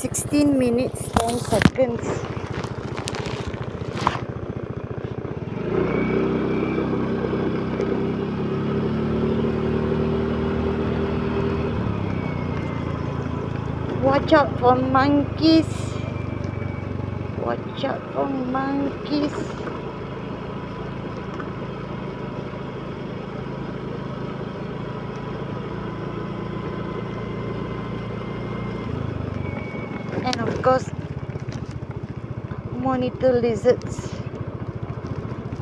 16 minutes 10 seconds. Watch out for monkeys. Watch out for monkeys monitor lizards.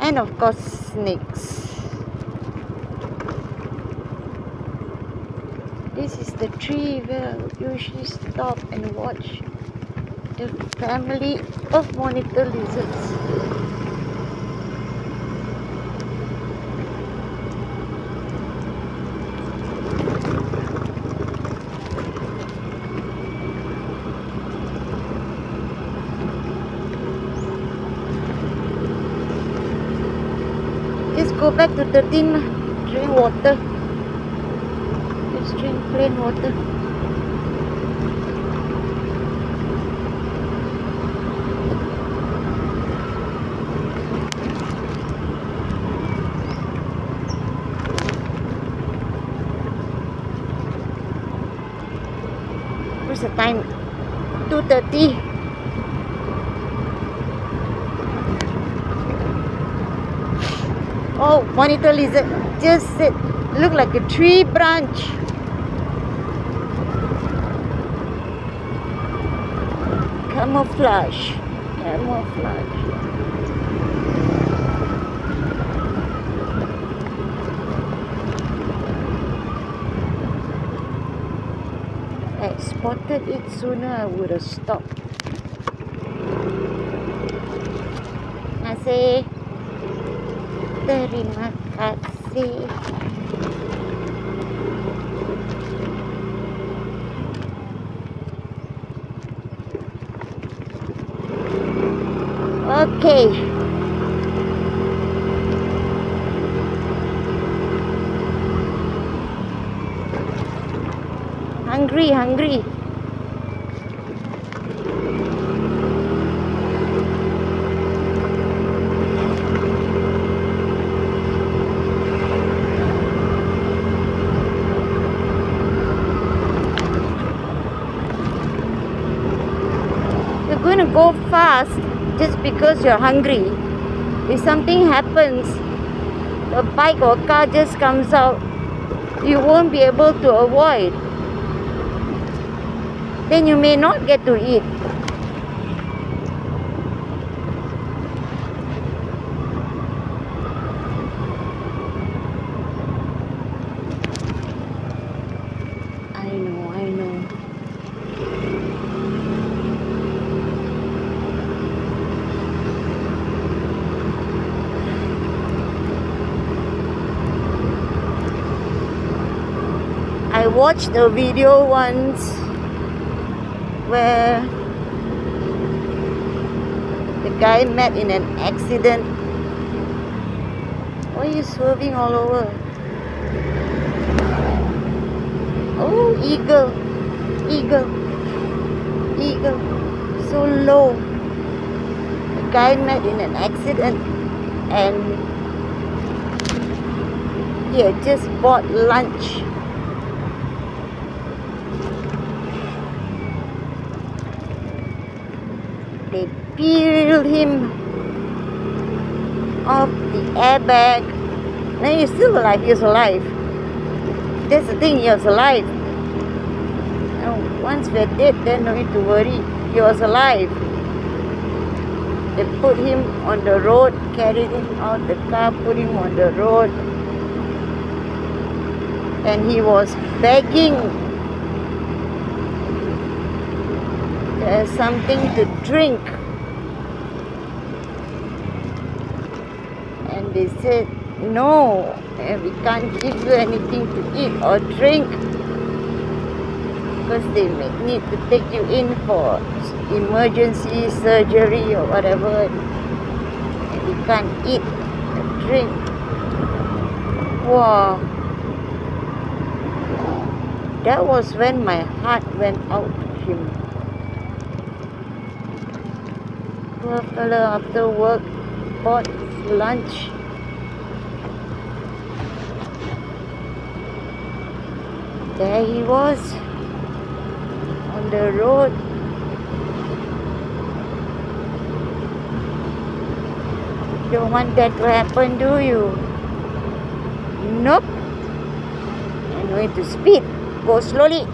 And of course snakes. This is the tree where I usually stop and watch the family of monitor lizards just go back to 13 drink water. Just drink plain water. What's the time? 2.30 Oh, monitor lizard just sit, look like a tree branch. Camouflage, camouflage. I spotted it sooner, I would have stopped. Masih. Terima kasih. Okay. Hungry, hungry. You're going to go fast just because you're hungry. If something happens, a bike or car just comes out, you won't be able to avoid. Then you may not get to eat. I know, I know. I watched a video once where the guy met in an accident. Why are you swerving all over? Oh, eagle, eagle, eagle, so low. The guy met in an accident and he had just bought lunch. They peeled him off the airbag. Now he's still alive, he's alive. That's the thing, he was alive. Now, once we're dead, then no need to worry. He was alive. They put him on the road, carried him out the car, put him on the road. And he was begging there's something to drink. And they said, no, eh, we can't give you anything to eat or drink because they may need to take you in for emergency surgery or whatever. And we can't eat or drink. Wow. That was when my heart went out to him. Poor fella after work bought lunch. There he was on the road. Don't want that to happen, do you? Nope. I'm going to speed. Go slowly.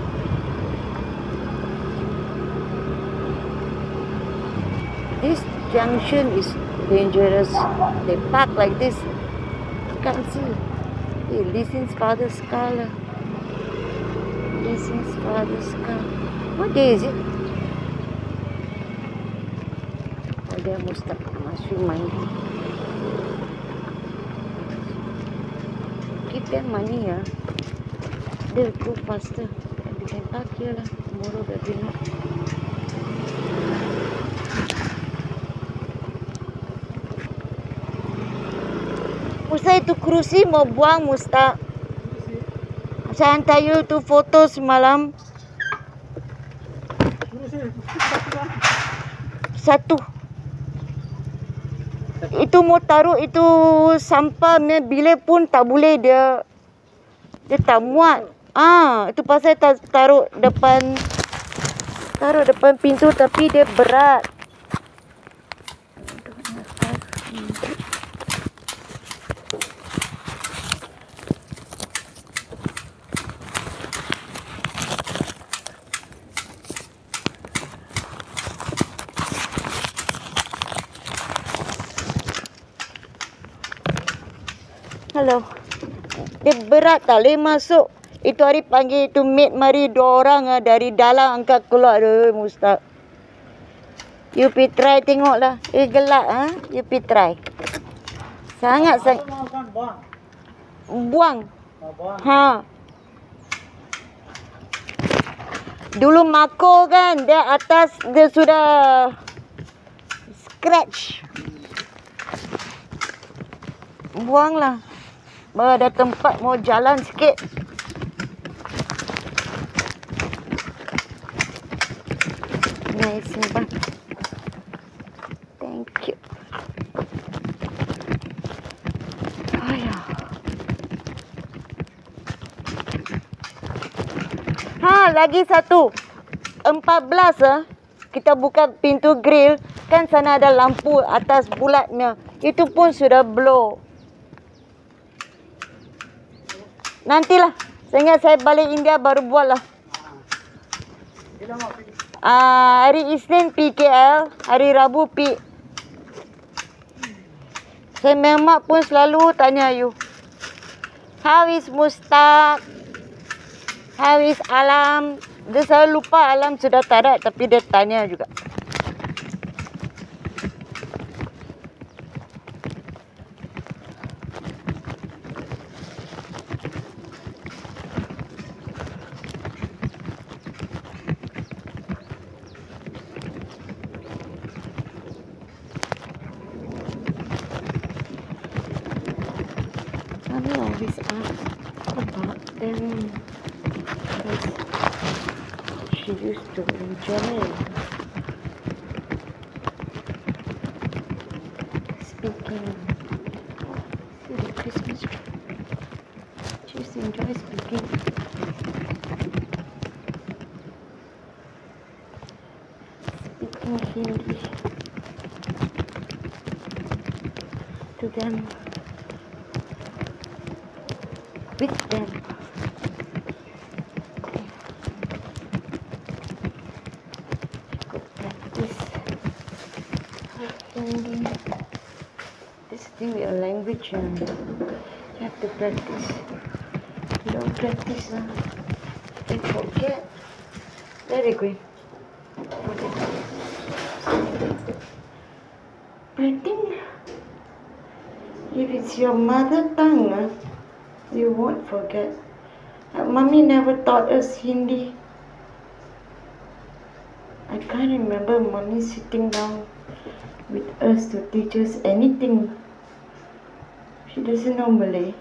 This junction is dangerous. They park like this. You Can't see. Hey, Lisin's father's car. Lisin's father's car. What day is it? Oh, dia must must remind him. Give them money, ah. They'll go faster. We can park here. Tomorrow there will not. Itu kerusi mau buang Musta. Saya hantar you tu foto semalam. Satu. Itu mau taruh itu sampah punya bilik pun tak boleh dia dia tak muat. Ah, itu pasal tak taruh depan taruh depan pintu tapi dia berat. Hello. Dia berat tak boleh masuk. Itu hari panggil itu maid mari dua orang ah, dari dalam angkat keluar. Aduh, mustaq. You pi try tengoklah. Eh ah. Ha? You pi try. Sangat sangat. Buang. Ha. Dulu mako kan dia atas dia sudah scratch. Buanglah. Ada tempat mau jalan sikit. Nice bang. Thank you. Ayah. Ha, lagi satu. 14 ah. Kita buka pintu grill, kan sana ada lampu atas bulatnya. Itu pun sudah blow. Nantilah. Saya ingat saya balik India baru buat lah. Uh, hari Isnin PKL, hari Rabu P. Saya memang pun selalu tanya you. How is Mustaq? How is Alam? Dia selalu lupa Alam sudah tak ada tapi dia tanya juga. About them because she used to enjoy speaking. See the Christmas tree. She used to enjoy speaking. Hindi to them with. Go practice Hindi. This is your language and you have to practice. You don't practice, uh, you forget. Very good. Think if it's your mother tongue, uh, you won't forget. Uh, Mummy never taught us Hindi. I can't remember Mummy sitting down with us to teach us anything. She doesn't know Malay.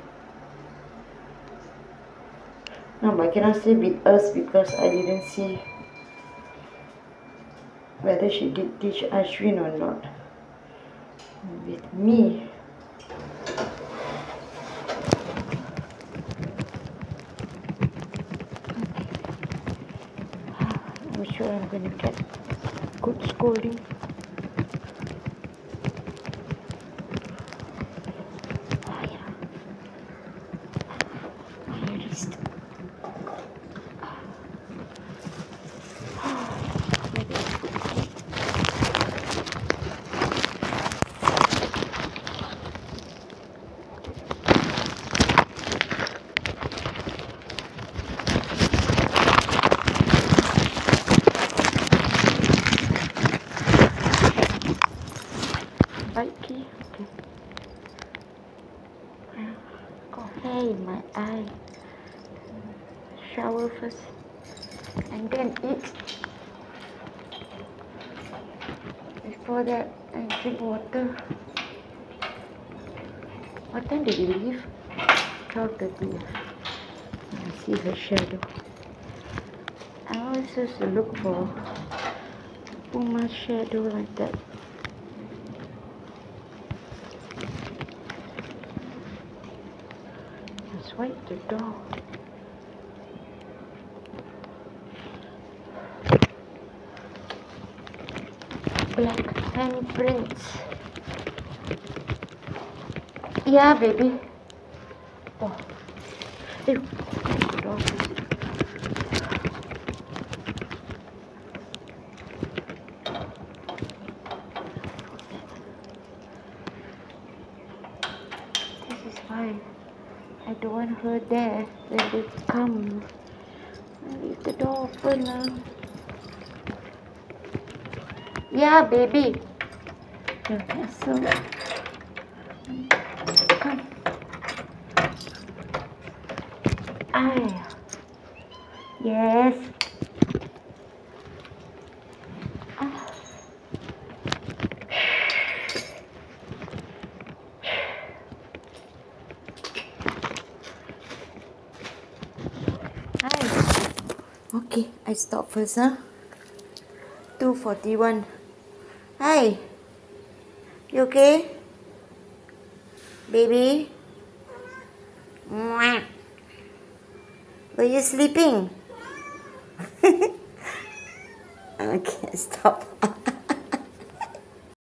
No, but I cannot say with us because I didn't see whether she did teach Ashwin or not. with me. I'm to get good scolding. Oh, yeah. Oh, Right key? Okay. Got hair my eye. Shower first. And then eat. Before that, I drink water. What time did you leave? 12.30. I see her shadow. I always used to look for Puma shadow like that. Let's the door. Black handprints. Yeah, baby. Oh. Ew. Door. This is fine. I don't want her there when they come. Leave the door open now. Yeah, baby. Your castle. Come. Ay. Yes. Okay, I stop first, huh? 241. Hi. You okay? Baby? Were you sleeping? okay, stop.